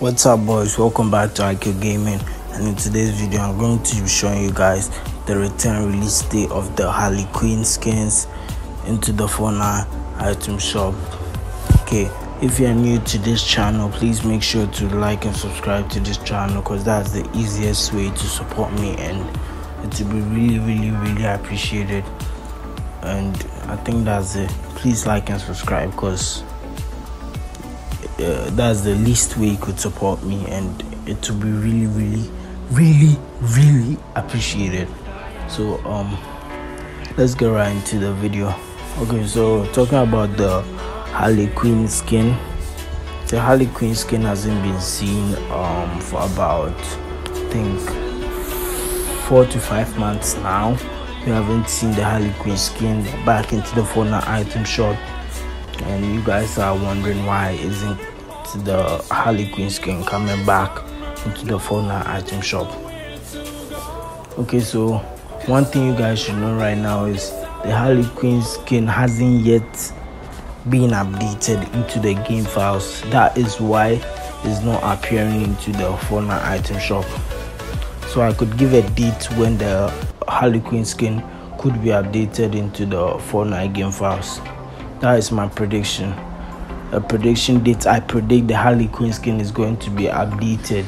What's up boys, welcome back to IQ Gaming and in today's video I'm going to be showing you guys the return release date of the Harley Quinn skins into the Fortnite item shop. Okay, if you're new to this channel please make sure to like and subscribe to this channel because that's the easiest way to support me and it will be really really really appreciated and I think that's it. Please like and subscribe because uh, that's the least way you could support me and it will be really really really really appreciated. So um let's get right into the video. Okay so talking about the harley quinn skin the harley quinn skin hasn't been seen um for about i think four to five months now. We haven't seen the harley quinn skin back into the Fortnite item shop and you guys are wondering why isn't the Harley Quinn skin coming back into the Fortnite item shop. Okay, so one thing you guys should know right now is the Harley Quinn skin hasn't yet been updated into the game files. That is why it's not appearing into the Fortnite item shop. So I could give a date when the Harley Quinn skin could be updated into the Fortnite game files. That is my prediction a prediction date, I predict the Harley Quinn skin is going to be updated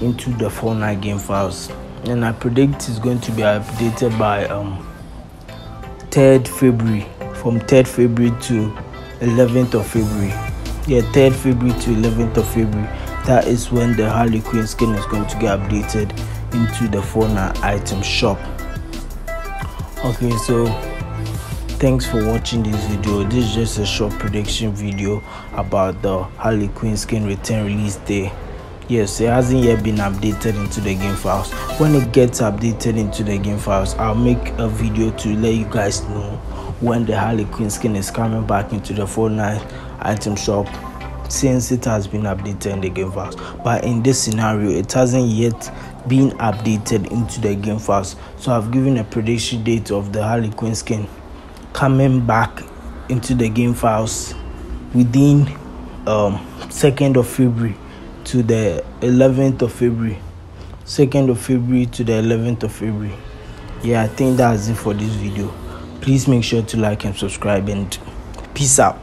into the Fortnite game files, and I predict it's going to be updated by um 3rd February, from 3rd February to 11th of February. Yeah, 3rd February to 11th of February. That is when the Harley Quinn skin is going to get updated into the Fortnite item shop. Okay, so thanks for watching this video. This is just a short prediction video about the harley quinn skin return release day. Yes it hasn't yet been updated into the game files. When it gets updated into the game files i'll make a video to let you guys know when the harley quinn skin is coming back into the fortnite item shop since it has been updated in the game files. But in this scenario it hasn't yet been updated into the game files. So i've given a prediction date of the harley quinn skin coming back into the game files within um 2nd of February to the 11th of February. 2nd of February to the 11th of February. Yeah I think that's it for this video. Please make sure to like and subscribe and peace out